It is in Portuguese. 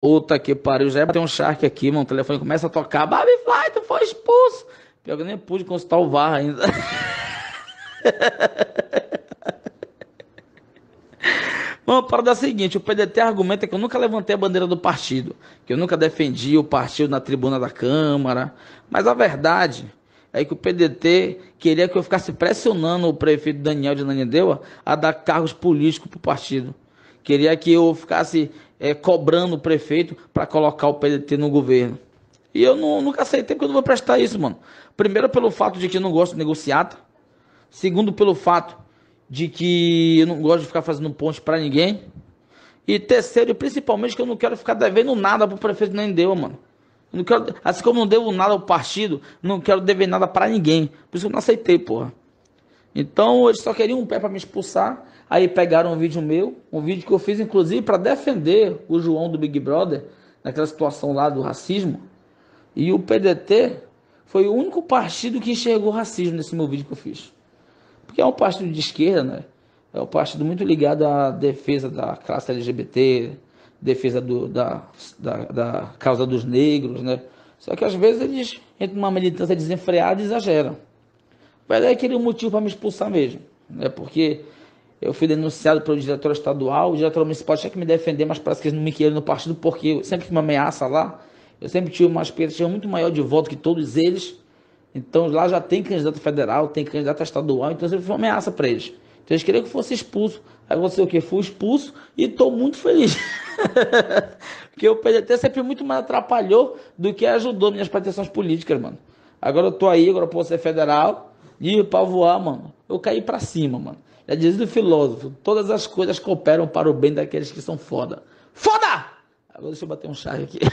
Puta que pariu, já tem um Shark aqui, mano. O telefone começa a tocar. Baby Fly, tu foi expulso. Pior que eu nem pude consultar o VAR ainda. Mano, a parada é a seguinte: o PDT argumenta que eu nunca levantei a bandeira do partido, que eu nunca defendi o partido na tribuna da Câmara. Mas a verdade é que o PDT queria que eu ficasse pressionando o prefeito Daniel de Nanindeua a dar cargos políticos para o partido. Queria que eu ficasse é, cobrando o prefeito para colocar o PDT no governo. E eu não, nunca aceitei porque eu não vou prestar isso, mano. Primeiro, pelo fato de que eu não gosto de negociata. Segundo, pelo fato de que eu não gosto de ficar fazendo ponte para ninguém. E terceiro, principalmente, que eu não quero ficar devendo nada pro prefeito nem deu, mano. Eu não quero, assim como não devo nada ao partido, não quero dever nada para ninguém. Por isso eu não aceitei, porra. Então eles só queriam um pé para me expulsar. Aí pegaram um vídeo meu, um vídeo que eu fiz inclusive para defender o João do Big Brother, naquela situação lá do racismo. E o PDT foi o único partido que enxergou racismo nesse meu vídeo que eu fiz. Porque é um partido de esquerda, né? É um partido muito ligado à defesa da classe LGBT, defesa do, da, da, da, causa dos negros, né? Só que às vezes eles entram numa militância desenfreada e exageram. Mas aí queria um motivo para me expulsar mesmo, né? Porque eu fui denunciado pelo diretor estadual, o diretor municipal tinha que me defender, mas parece que eles não me queriam no partido, porque sempre que uma ameaça lá, eu sempre tive uma expectativa muito maior de voto que todos eles. Então lá já tem candidato federal, tem candidato estadual, então sempre foi uma ameaça para eles. Então eles queriam que fosse expulso. Aí você o que? Fui expulso e estou muito feliz. Porque o PDT sempre muito mais atrapalhou do que ajudou minhas pretensões políticas, mano. Agora eu tô aí, agora eu posso ser federal e para voar, mano. Eu caí para cima, mano. Já diz o filósofo, todas as coisas cooperam para o bem daqueles que são foda. Foda! Agora deixa eu bater um chave aqui.